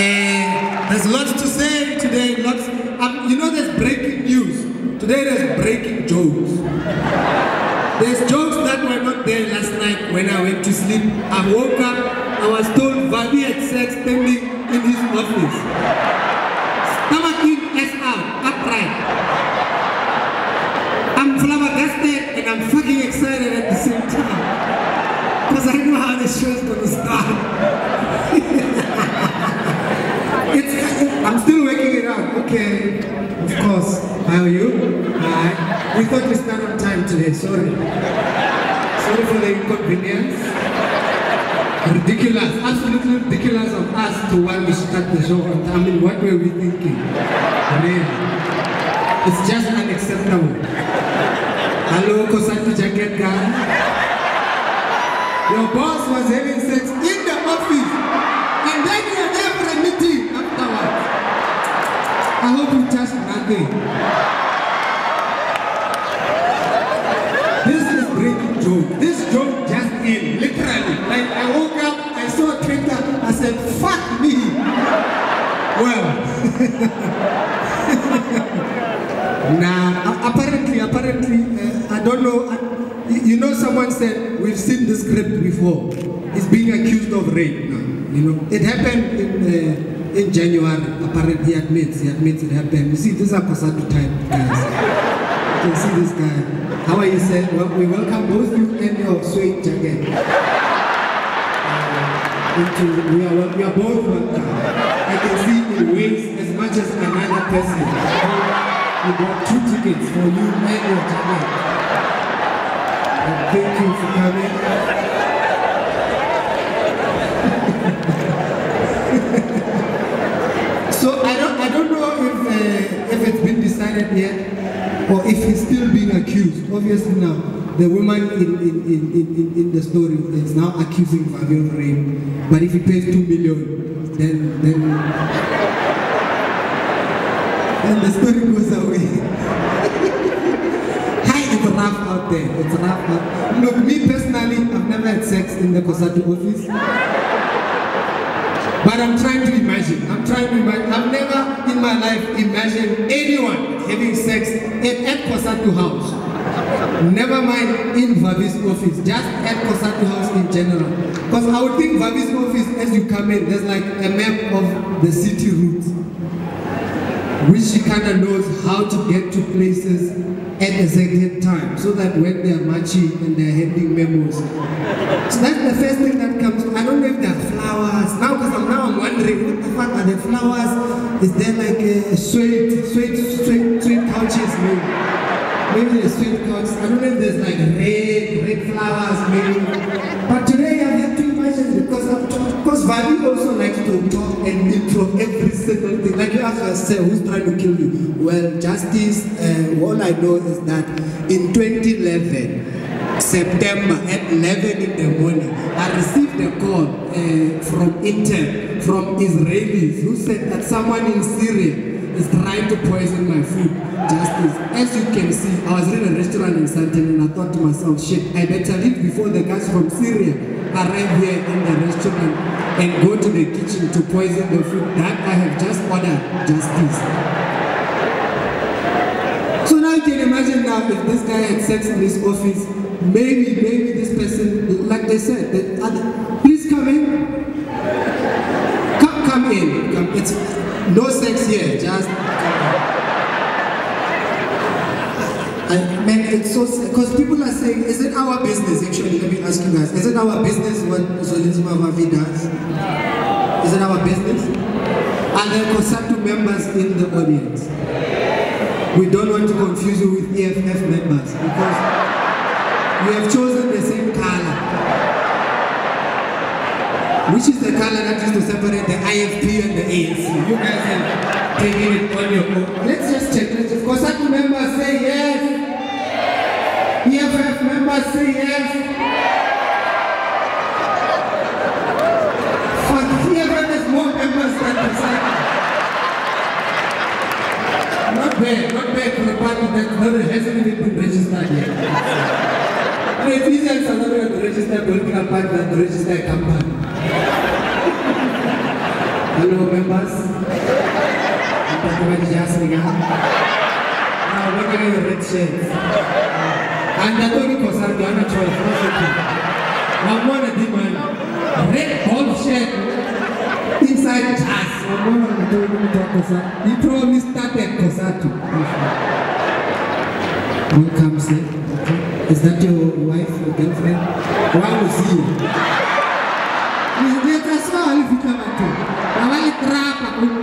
Uh, there's lots to say today. Lots. Um, you know, there's breaking news. Today there's breaking jokes. There's jokes that were not there last night when I went to sleep. I woke up. I was told Vavi had sex standing in his office. Stomach in, ass out, upright. I'm flabbergasted and I'm fucking excited at the same time. Because I know how the show's gonna start. it's, I'm still working it out. Okay, of course. How are you? Hi. We thought we start on time today. Sorry. Sorry for the inconvenience. Ridiculous, absolutely ridiculous of us to want to start the show on time. I mean, what were we thinking? Really? It's just unacceptable. Hello, Cosatu jacket guy. Your boss was having sex in the office, nothing. This is breaking joke. This joke just in, literally. Like I woke up, I saw Twitter, I said, fuck me. Well, nah, apparently, apparently, uh, I don't know. I, you- know, someone said, we've seen this script before. He's being accused of rape. You know, it happened in, uh, in January. Apparently, he admits, he admits it happened. You see, these are Cosatu type guys. You can see this guy. How are you, sir? Well, we welcome both you and your sweet jacket. Uh, into, we, are, we are both welcome. I can see in ways as much as another person. We bought two tickets for you and your jacket. And thank you for coming. So I don't, I don't know if, uh, if yet, or if he's still being accused. Obviously now, the woman in, in, in, in, in the story is now accusing Fabio of. But if he pays two million, then then then the story goes away. Hi, it's rough out there. It's rough out. Look, me personally, I've never had sex in the Cosatu office. But I'm trying to imagine. I'm trying to imagine. I've never in my life imagined anyone having sex at, at Cosatu House. Never mind in Vavi's office, just at Cosatu House in general. Because I would think Vavi's office, as you come in, there's like a map of the city route, which she kind of knows how to get to places at a certain time, so that when they're marching and they're handing memos, so that's the first thing that comes. I don't know if there are flowers now, because I'm now I'm wondering what the fuck are the flowers? Is there like a sweet, sweet, sweet, sweet couches maybe? Maybe the sweet couches. I don't know if there's like red, red flowers maybe. But today I have to imagine because because Vavi also likes to talk and intro every single thing. Like you ask yourself, who's trying to kill you? Well, justice. Uh, all I know is that in 2011. September at 11 in the morning, I received a call uh, from Intel, from Israelis, who said that someone in Syria is trying to poison my food. Justice. As you can see, I was in a restaurant in Sandton and I thought to myself, shit, I better leave before the guys from Syria arrive here in the restaurant and go to the kitchen to poison the food that I have just ordered. Justice. So now you can imagine now if this guy had sex in his office, maybe, maybe this person, like they said, the other, please come in. Come, come in. Come. It's no sex here, just. I, man, it's so because people are saying, is it our business? Actually, let me ask you guys, is it our business what Zwelinzima Vavi does? Is it our business? Are there Cosatu members in the audience? We don't want to confuse you with EFF members because we have chosen the same color. Which is the color that used to separate the IFP and the ANC. You guys have taken it on your own. Let's just check. Let's just, Cosatu members say yes. EFF members say yes. Fuck, EFF has more members than Cosatu. Not bad, not bad for a party that never hasn't even been registered yet. It's easier to register a political party than to register a company. Hello, members. Mtatamaji Jasminga. Now, what are your red shirts? Ah, and the only concern, the other choice, no second. One than demand. Red ball shirt inside jazz. One more than the concern. He probably started too. Welcome, sir. Is that your wife, your girlfriend? Why was he? Mạnh